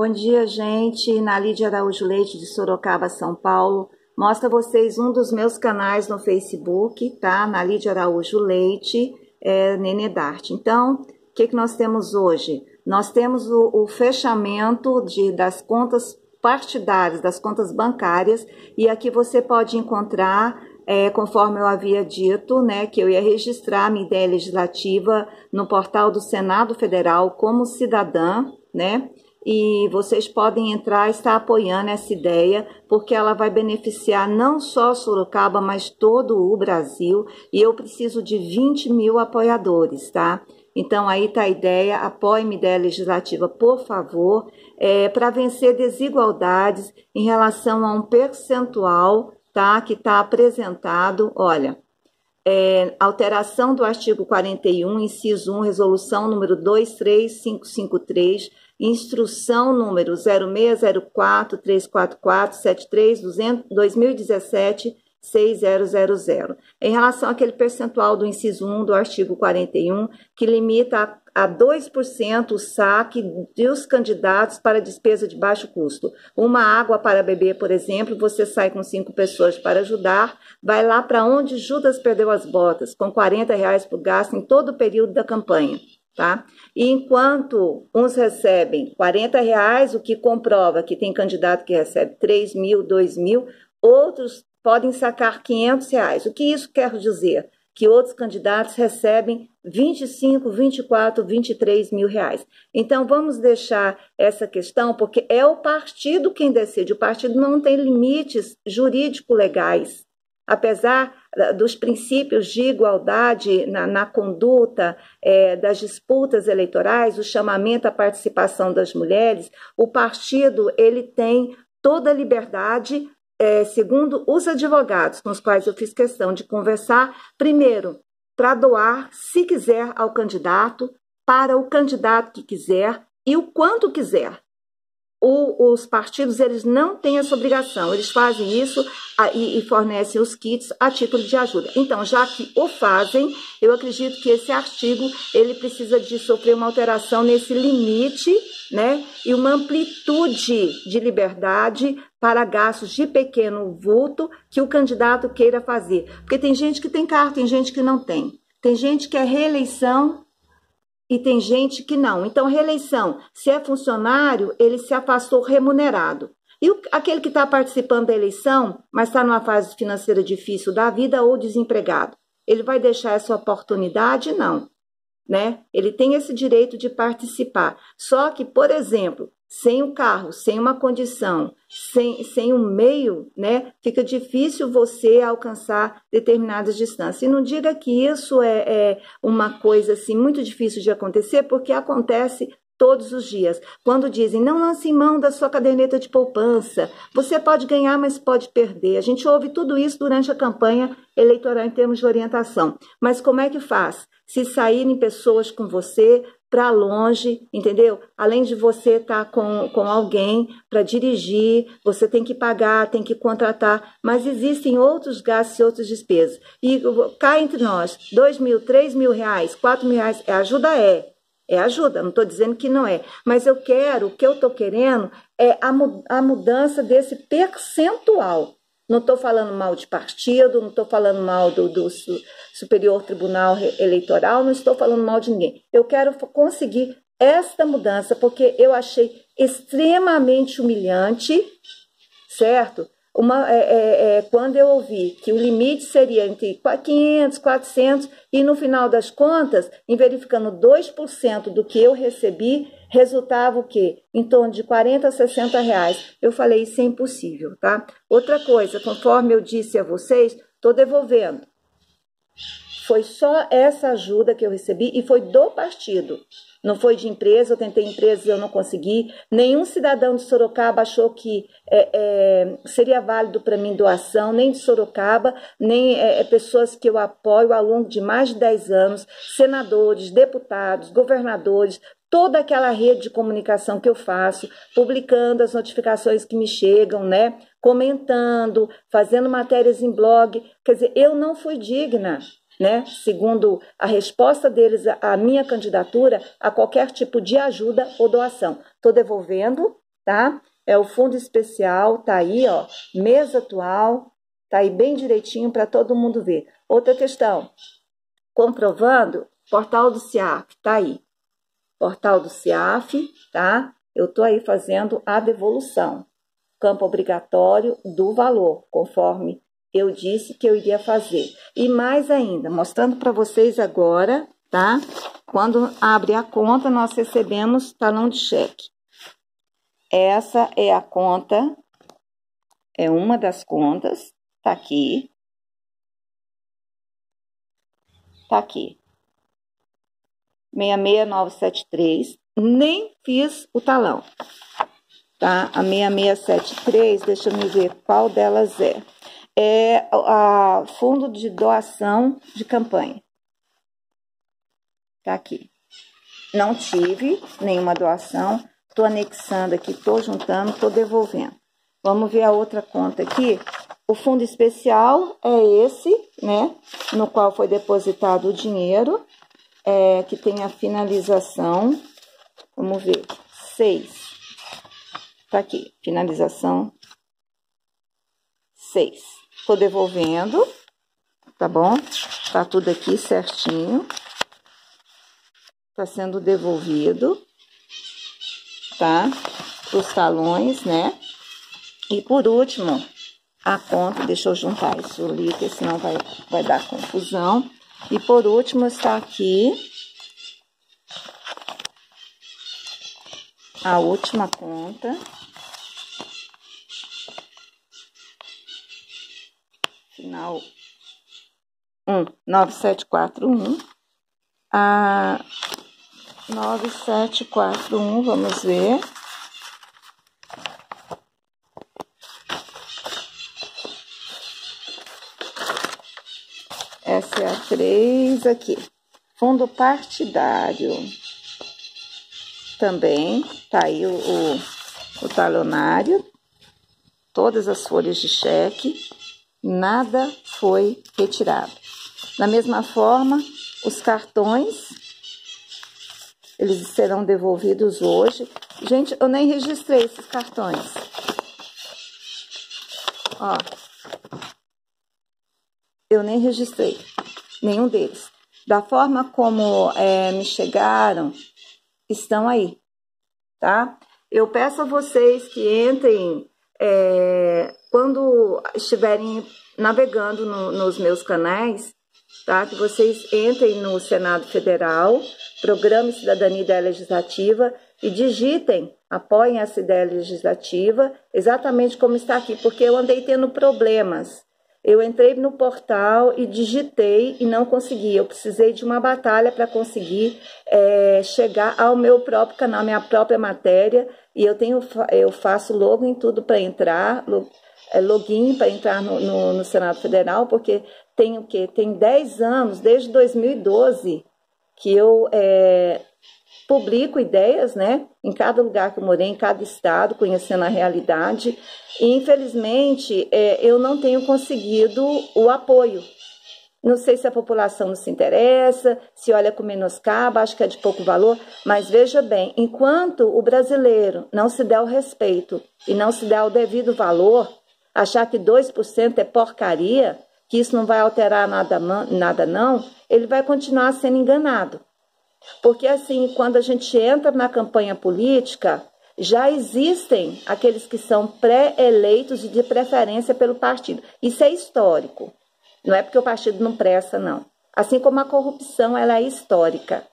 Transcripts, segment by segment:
Bom dia, gente. Na Lídia Araújo Leite de Sorocaba, São Paulo. Mostra a vocês um dos meus canais no Facebook, tá? Na Lídia Araújo Leite, é Nenê Dart. Então, o que, que nós temos hoje? Nós temos o, o fechamento de, das contas partidárias, das contas bancárias, e aqui você pode encontrar é, conforme eu havia dito, né, que eu ia registrar minha ideia legislativa no portal do Senado Federal como cidadã, né? E vocês podem entrar e estar apoiando essa ideia, porque ela vai beneficiar não só Sorocaba, mas todo o Brasil. E eu preciso de 20 mil apoiadores, tá? Então aí está a ideia, apoie minha ideia legislativa, por favor, é, para vencer desigualdades em relação a um percentual tá? Que está apresentado, olha, é, alteração do artigo 41, inciso 1, resolução número 23553, instrução número 0604 344 73 2017 6000. Em relação àquele percentual do inciso 1 do artigo 41, que limita a, a 2% o saque dos candidatos para despesa de baixo custo. Uma água para beber, por exemplo, você sai com cinco pessoas para ajudar, vai lá para onde Judas perdeu as botas, com 40 reais por gasto em todo o período da campanha. Tá? E enquanto uns recebem 40 reais, o que comprova que tem candidato que recebe 3 mil, 2 mil, outros podem sacar 500 reais. O que isso quer dizer? Que outros candidatos recebem 25, 24, 23 mil reais. Então, vamos deixar essa questão, porque é o partido quem decide. O partido não tem limites jurídico-legais. Apesar dos princípios de igualdade na, na conduta é, das disputas eleitorais, o chamamento à participação das mulheres, o partido ele tem toda a liberdade é, segundo os advogados com os quais eu fiz questão de conversar, primeiro, para doar, se quiser, ao candidato, para o candidato que quiser e o quanto quiser o, os partidos eles não têm essa obrigação, eles fazem isso a, e, e, fornecem os kits a título de ajuda. Então, já que o fazem, eu acredito que esse artigo ele precisa de sofrer uma alteração nesse limite, né, e uma amplitude de liberdade para gastos de pequeno vulto que o candidato queira fazer, porque tem gente que tem carro, tem gente que não tem. Tem gente que é reeleição e tem gente que não. Então, reeleição, se é funcionário, ele se afastou remunerado. E o, aquele que está participando da eleição, mas está numa fase financeira difícil da vida ou desempregado, ele vai deixar essa oportunidade? Não. Né? Ele tem esse direito de participar. Só que, por exemplo, sem o carro, sem uma condição, sem, sem um meio, né, fica difícil você alcançar determinadas distâncias. E não diga que isso é, é uma coisa assim muito difícil de acontecer, porque acontece todos os dias. Quando dizem, não lance mão da sua caderneta de poupança, você pode ganhar, mas pode perder. A gente ouve tudo isso durante a campanha eleitoral em termos de orientação. Mas como é que faz? Se saírem pessoas com você, para longe, entendeu? Além de você estar tá com, com alguém para dirigir, você tem que pagar, tem que contratar, mas existem outros gastos e outras despesas. E cá entre nós, dois mil, três mil reais, quatro mil reais, é ajuda é. É ajuda, não estou dizendo que não é. Mas eu quero, o que eu estou querendo é a, a mudança desse percentual. Não estou falando mal de partido, não estou falando mal do, do, Superior Tribunal Eleitoral, não estou falando mal de ninguém. Eu quero conseguir esta mudança, porque eu achei extremamente humilhante, certo? Uma, é, é, é, quando eu ouvi que o limite seria entre 500, 400, e no final das contas, em verificando 2% do que eu recebi, resultava o quê? Em torno de 40 a 60 reais. Eu falei, isso é impossível, tá? Outra coisa, conforme eu disse a vocês, estou devolvendo. Foi só essa ajuda que eu recebi e foi do partido. Não foi de empresa, eu tentei empresa e eu não consegui. Nenhum cidadão de Sorocaba achou que é, é, seria válido para mim doação, nem de Sorocaba, nem é, é pessoas que eu apoio ao longo de mais de 10 anos, senadores, deputados, governadores, toda aquela rede de comunicação que eu faço, publicando as notificações que me chegam, né? Comentando, fazendo matérias em blog. Quer dizer, eu não fui digna, né? Segundo a resposta deles à minha candidatura, a qualquer tipo de ajuda ou doação. Estou devolvendo tá? É o fundo especial, tá aí, ó, mês atual, tá aí bem direitinho para todo mundo ver. Outra questão, comprovando, portal do CIAF, tá aí. Portal do CIAF, tá? Eu tô aí fazendo a devolução. Campo obrigatório do valor, conforme eu disse que eu iria fazer. E mais ainda, mostrando para vocês agora, tá? Quando abre a conta, nós recebemos talão de cheque. Essa é a conta, é uma das contas, tá aqui. Tá aqui. 66973, nem fiz o talão, tá? A 6673, deixa eu ver qual delas é. É a fundo de doação de campanha. Tá aqui. Não tive nenhuma doação, tô anexando aqui, tô juntando, tô devolvendo. Vamos ver a outra conta aqui. O fundo especial é esse, né? No qual foi depositado o dinheiro, é, que tem a finalização. Vamos ver, seis. Tá aqui, finalização seis. Tô devolvendo, tá bom? Tá tudo aqui certinho. Tá sendo devolvido, tá? Os talões, né? E por último, a conta, deixa eu juntar isso ali, porque senão vai, vai dar confusão. E por último está aqui a última conta. Final 1, 9741. A 9741, vamos ver. 3 aqui. Fundo partidário. Também tá aí o, o, o talonário. Todas as folhas de cheque. Nada foi retirado. Da mesma forma, os cartões, eles serão devolvidos hoje. Gente, eu nem registrei esses cartões. Ó, eu nem registrei nenhum deles. Da forma como é, me chegaram, estão aí, tá? Eu peço a vocês que entrem é, quando estiverem navegando no, nos meus canais, tá? Que vocês entrem no Senado Federal, Programa Cidadania e Ideia Legislativa e digitem, apoiem essa ideia legislativa, exatamente como está aqui, porque eu andei tendo problemas eu entrei no portal e digitei e não consegui. Eu precisei de uma batalha para conseguir é, chegar ao meu próprio canal, minha própria matéria. E eu tenho, eu faço logo em tudo para entrar, é, login para entrar no, no, no, Senado Federal, porque tem o quê? Tem 10 anos, desde 2012, que eu é, publico ideias, né, em cada lugar que eu morei, em cada estado, conhecendo a realidade. E, infelizmente, é, eu não tenho conseguido o apoio. Não sei se a população não se interessa, se olha com menoscabo, acho que é de pouco valor, mas veja bem, enquanto o brasileiro não se der o respeito e não se der o devido valor, achar que 2% é porcaria, que isso não vai alterar nada, nada não, ele vai continuar sendo enganado. Porque assim, quando a gente entra na campanha política, já existem aqueles que são pré-eleitos e de preferência pelo partido. Isso é histórico. Não é porque o partido não presta, não. Assim como a corrupção, ela é histórica,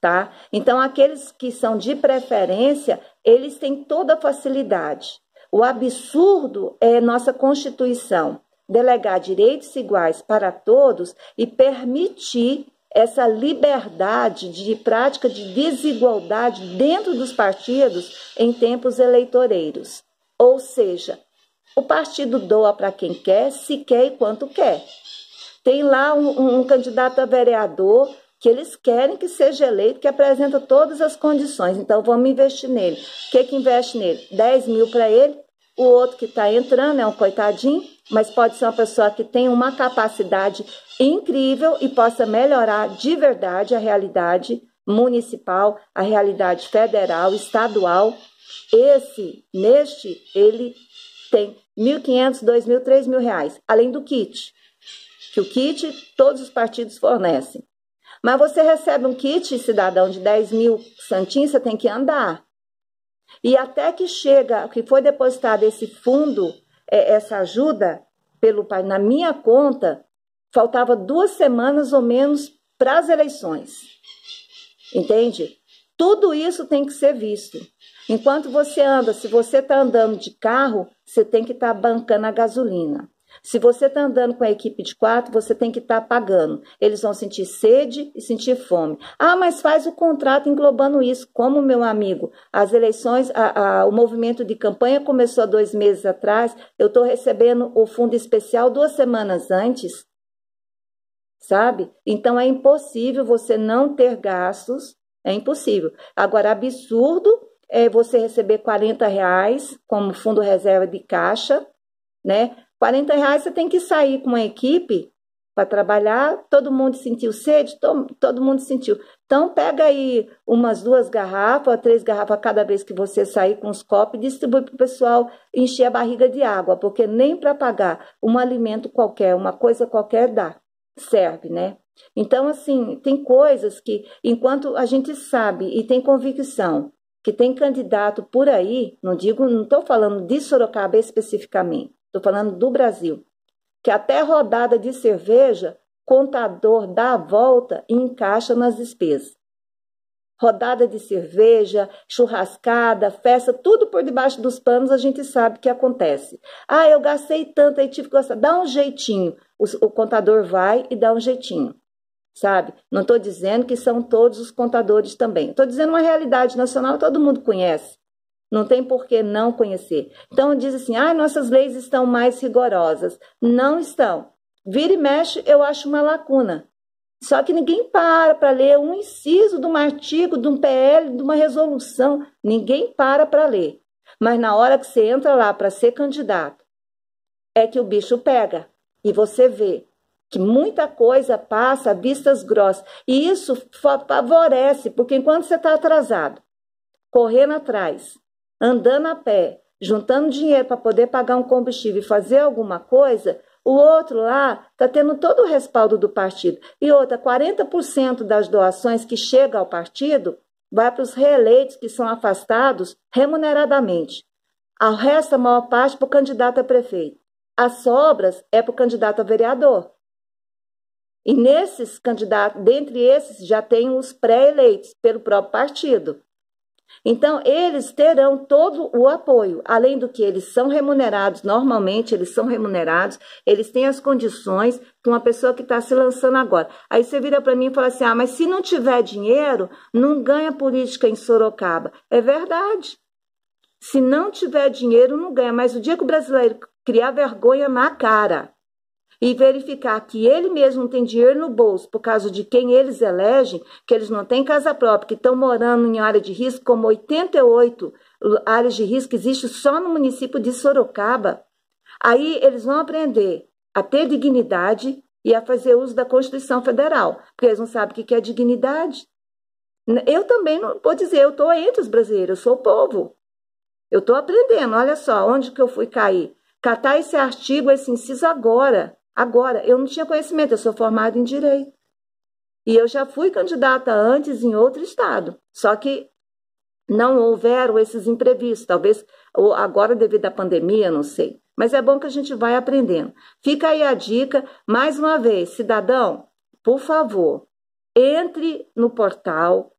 tá? Então, aqueles que são de preferência, eles têm toda a facilidade. O absurdo é nossa Constituição delegar direitos iguais para todos e permitir essa liberdade de prática de desigualdade dentro dos partidos em tempos eleitoreiros. Ou seja, o partido doa para quem quer, se quer e quanto quer. Tem lá um, um, candidato a vereador que eles querem que seja eleito, que apresenta todas as condições. Então, vamos investir nele. O que, que investe nele? 10 mil para ele, o outro que está entrando é um coitadinho, mas pode ser uma pessoa que tem uma capacidade incrível e possa melhorar de verdade a realidade municipal, a realidade federal, estadual Esse, neste, ele tem 1.500, 2.000, 3.000 reais, além do kit, que o kit todos os partidos fornecem. Mas você recebe um kit, cidadão, de 10 mil santinhos, você tem que andar. E até que chega, que foi depositado esse fundo, é, essa ajuda pelo pai na minha conta, faltava duas semanas ou menos para as eleições. Entende? Tudo isso tem que ser visto. Enquanto você anda, se você está andando de carro, você tem que estar tá bancando a gasolina. Se você está andando com a equipe de quatro, você tem que estar tá pagando. Eles vão sentir sede e sentir fome. Ah, mas faz o contrato englobando isso. Como, meu amigo, as eleições, a, a, o movimento de campanha começou há dois meses atrás. Eu estou recebendo o fundo especial duas semanas antes. Sabe? Então é impossível você não ter gastos. É impossível. Agora, absurdo é você receber 40 reais como fundo reserva de caixa, né? 40 reais você tem que sair com uma equipe para trabalhar, todo mundo sentiu sede, todo, todo mundo sentiu. Então, pega aí umas duas garrafas, três garrafas cada vez que você sair com os copos e distribui para o pessoal encher a barriga de água, porque nem para pagar um alimento qualquer, uma coisa qualquer dá, serve, né? Então, assim, tem coisas que, enquanto a gente sabe e tem convicção que tem candidato por aí, não digo, não estou falando de Sorocaba especificamente, estou falando do Brasil, que até rodada de cerveja, contador dá a volta e encaixa nas despesas. Rodada de cerveja, churrascada, festa, tudo por debaixo dos panos a gente sabe que acontece. Ah, eu gastei tanto, aí tive que gastar. Dá um jeitinho. O, o contador vai e dá um jeitinho sabe? Não estou dizendo que são todos os contadores também. Estou dizendo uma realidade nacional todo mundo conhece. Não tem por que não conhecer. Então diz assim: ah, nossas leis estão mais rigorosas. Não estão. Vira e mexe, eu acho uma lacuna. Só que ninguém para para ler um inciso de um artigo, de um PL, de uma resolução. Ninguém para para ler. Mas na hora que você entra lá para ser candidato, é que o bicho pega. E você vê que muita coisa passa a vistas grossas. E isso favorece, porque enquanto você está atrasado, correndo atrás, andando a pé, juntando dinheiro para poder pagar um combustível e fazer alguma coisa, o outro lá está tendo todo o respaldo do partido. E outra, 40% das doações que chegam ao partido vai para os reeleitos que são afastados remuneradamente. A resta, a maior parte, para o candidato a prefeito. As sobras é para o candidato a vereador. E nesses candidatos, dentre esses, já tem os pré-eleitos pelo próprio partido. Então, eles terão todo o apoio, além do que eles são remunerados, normalmente eles são remunerados, eles têm as condições que uma pessoa que está se lançando agora. Aí você vira para mim e fala assim: ah, mas se não tiver dinheiro, não ganha política em Sorocaba. É verdade. Se não tiver dinheiro, não ganha. Mas o dia que o brasileiro criar vergonha na cara e verificar que ele mesmo tem dinheiro no bolso por causa de quem eles elegem, que eles não têm casa própria, que estão morando em área de risco, como 88 áreas de risco existe só no município de Sorocaba, aí eles vão aprender a ter dignidade e a fazer uso da Constituição Federal, porque eles não sabem o que é dignidade. Eu também não vou dizer, eu estou entre os brasileiros, eu sou o povo. Eu estou aprendendo, olha só, onde que eu fui cair. Catar esse artigo, esse inciso agora. Agora, eu não tinha conhecimento, eu sou formada em direito. E eu já fui candidata antes em outro estado. Só que não houveram esses imprevistos, talvez agora devido à pandemia, não sei. Mas é bom que a gente vai aprendendo. Fica aí a dica, mais uma vez, cidadão, por favor, entre no portal,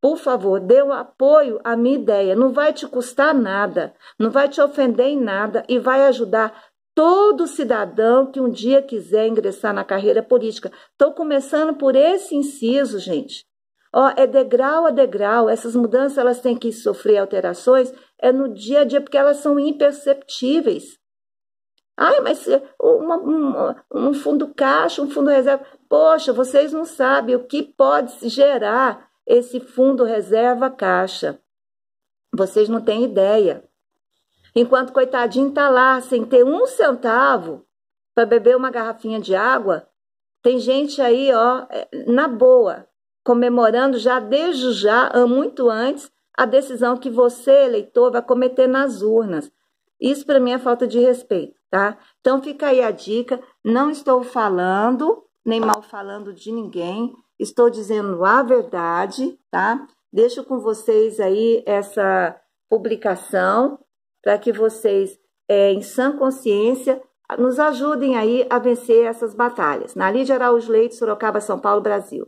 por favor, dê um apoio à minha ideia. Não vai te custar nada, não vai te ofender em nada e vai ajudar todo cidadão que um dia quiser ingressar na carreira política. Estou começando por esse inciso, gente. Ó, é degrau a degrau. Essas mudanças elas têm que sofrer alterações é no dia a dia porque elas são imperceptíveis. Ai, mas uma, um, um fundo caixa, um fundo reserva. Poxa, vocês não sabem o que pode gerar esse fundo reserva caixa. Vocês não têm ideia. Enquanto coitadinho tá lá sem ter um centavo para beber uma garrafinha de água, tem gente aí, ó, é, na boa, comemorando já desde já, muito antes, a decisão que você, eleitor, vai cometer nas urnas. Isso para mim é falta de respeito, tá? Então fica aí a dica. Não estou falando, nem mal falando de ninguém. Estou dizendo a verdade, tá? Deixo com vocês aí essa publicação para que vocês, é, em sã consciência, nos ajudem aí a vencer essas batalhas. Na Lídia Araújo Leite, Sorocaba, São Paulo, Brasil.